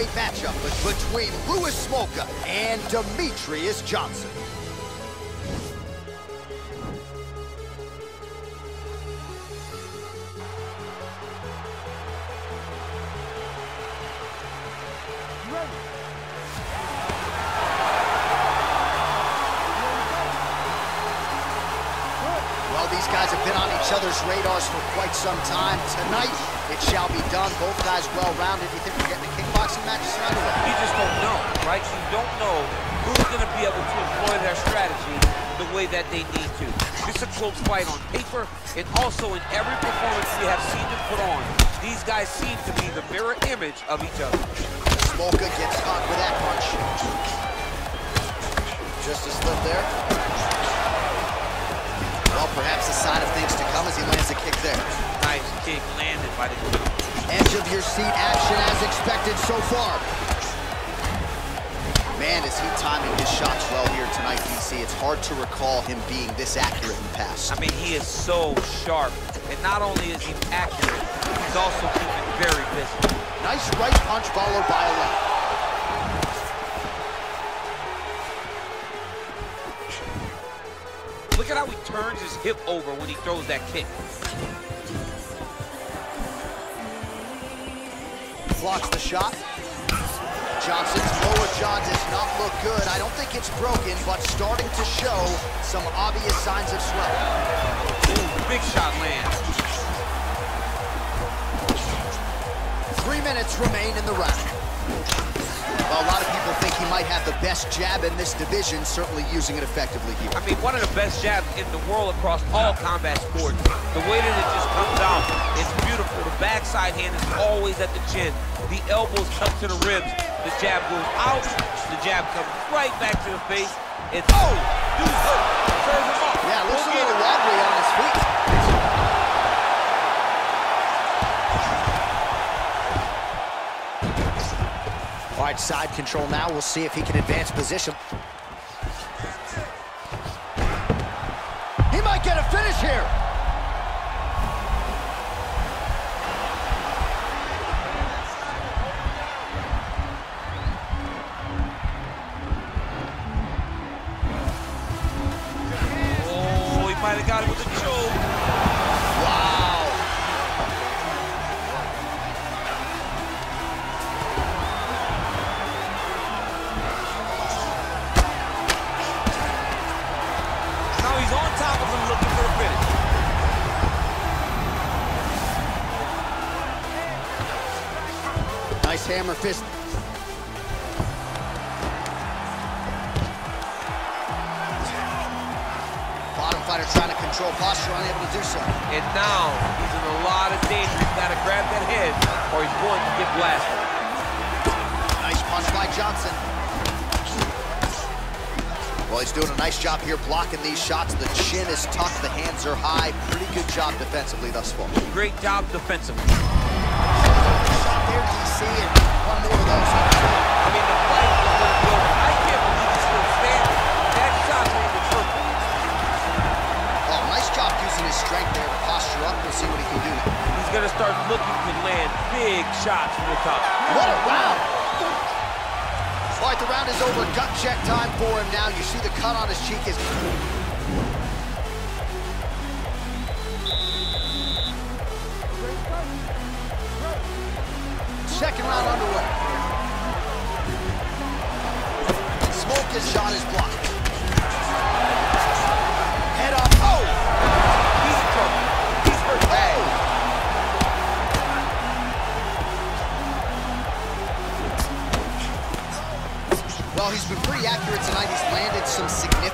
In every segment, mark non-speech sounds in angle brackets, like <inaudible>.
matchup between Louis Smolka and Demetrious Johnson. Other's radars for quite some time. Tonight, it shall be done. Both guys well-rounded. You think we're getting a kickboxing match tonight or what? You just don't know, right? You don't know who's going to be able to employ their strategy the way that they need to. This is a close fight on paper, and also in every performance we have seen them put on. These guys seem to be the mirror image of each other. Smolka gets caught with that punch. Just a slip there. Perhaps a sign of things to come as he lands a kick there. Nice kick landed by the Edge of your seat action as expected so far. Man, is he timing his shots well here tonight, DC. It's hard to recall him being this accurate in the past. I mean, he is so sharp. And not only is he accurate, he's also keeping very busy. Nice right punch followed by a left. Look at how he turns his hip over when he throws that kick. Blocks the shot. Johnson's lower jaw does not look good. I don't think it's broken, but starting to show some obvious signs of swelling. Ooh, big shot lands. Three minutes remain in the round. Well, a lot of people think he might have the best jab in this division, certainly using it effectively here. I mean, one of the best jabs in the world across all combat sports. The way that it just comes out, it's beautiful. The backside hand is always at the chin. The elbows come to the ribs. The jab goes out. The jab comes right back to the face. It's, oh, hurt. Serves him off. Yeah, looks a little wobbly on his feet. Right, side control now. We'll see if he can advance position. He might get a finish here. Hammer fist. Bottom fighter trying to control posture, unable to do so. And now he's in a lot of danger. He's got to grab that head or he's going to get blasted. Nice punch by Johnson. Well, he's doing a nice job here blocking these shots. The chin is tucked, the hands are high. Pretty good job defensively thus far. Great job defensively. Shot there, DC, and one more of those. I mean, the fight is going to go. I can't believe he's still standing. That shot landed perfect. Oh, nice job using his strength there to posture up. We'll see what he can do. He's going to start looking to land big shots from the top. What a round! All right, the round is over. Gut check time for him now. You see the cut on his cheek is...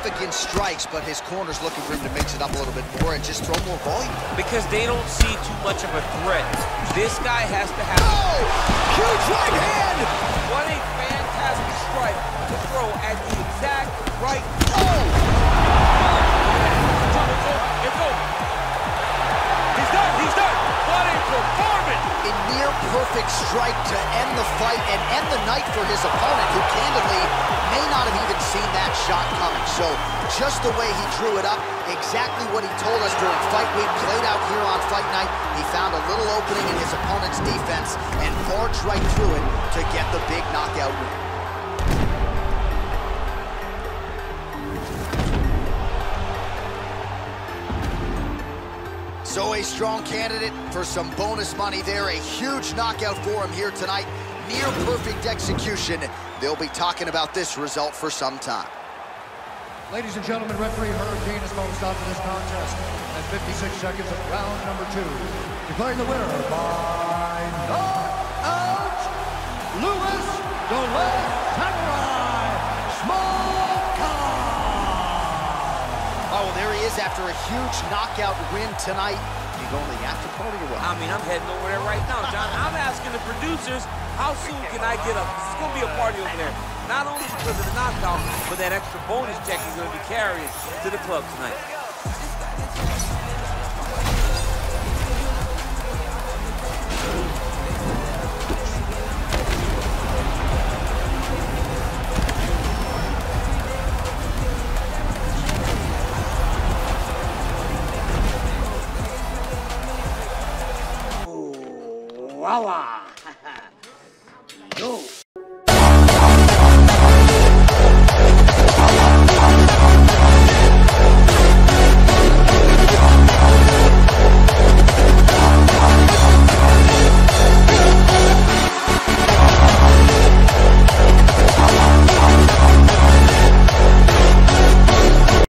significant strikes, but his corner's looking for him to mix it up a little bit more and just throw more volume. Because they don't see too much of a threat. This guy has to have... Oh! Huge right hand! What a fantastic strike to throw at the exact right... Oh! Perfect strike to end the fight and end the night for his opponent, who candidly may not have even seen that shot coming. So just the way he drew it up, exactly what he told us during fight week, played out here on fight night. He found a little opening in his opponent's defense and barged right through it to get the big So a strong candidate for some bonus money there. A huge knockout for him here tonight. Near perfect execution. They'll be talking about this result for some time. Ladies and gentlemen, referee Hurricane has called a stop to this contest at 56 seconds of round number two. Declaring the winner by knockout, Louis Dolet Is after a huge knockout win tonight. You going to the after party or what? I mean, I'm heading over there right now, John. I'm asking the producers, how soon can I get up? It's going to be a party over there. Not only because of the knockout, but that extra bonus check he's going to be carrying to the club tonight. わわ。ど <laughs>